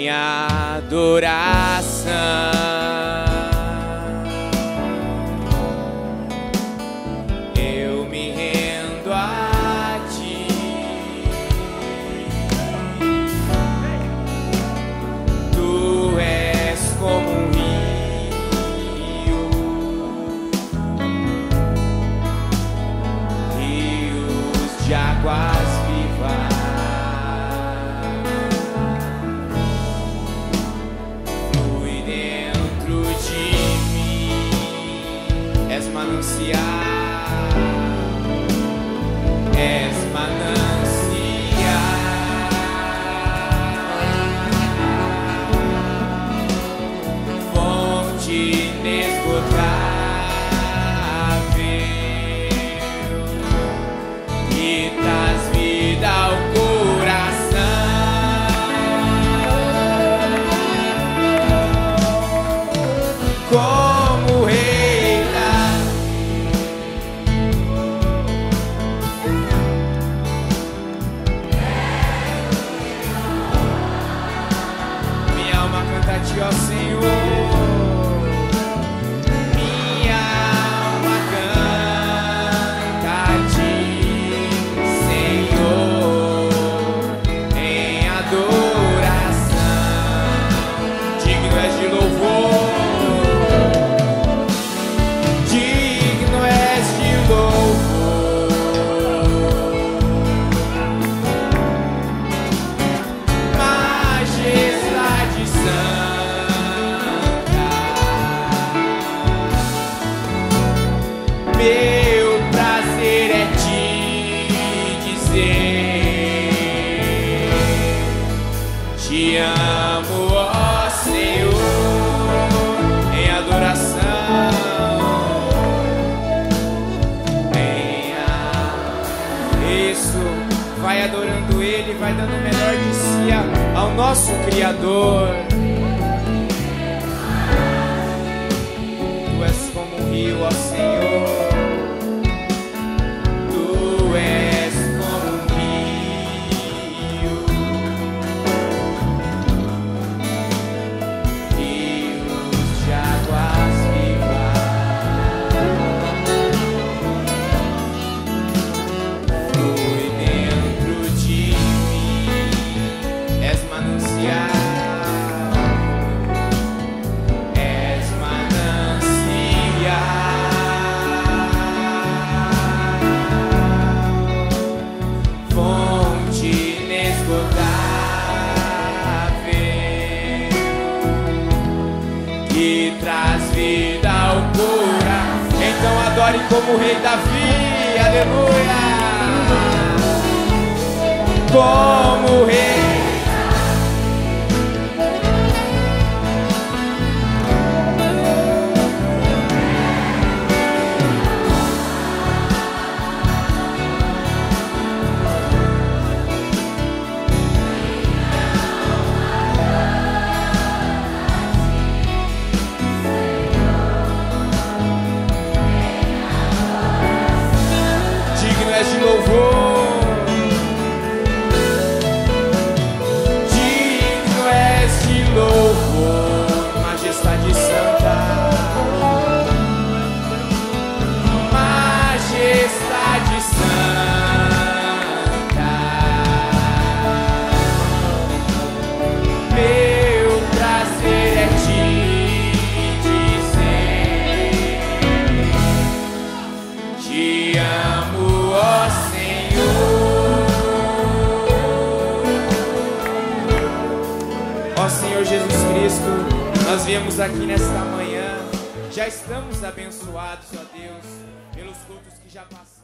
minha adoração. sky. Ti, ó Senhor. Meu prazer é te dizer: Te amo, ó Senhor, em adoração. Venha, isso, vai adorando Ele, vai dando o melhor de si ao nosso Criador. Tu és como um rio, ó Senhor. Vida ao coração. Então adore como o rei Davi, aleluia. Como o rei. Nós viemos aqui nesta manhã, já estamos abençoados, ó Deus, pelos cultos que já passaram.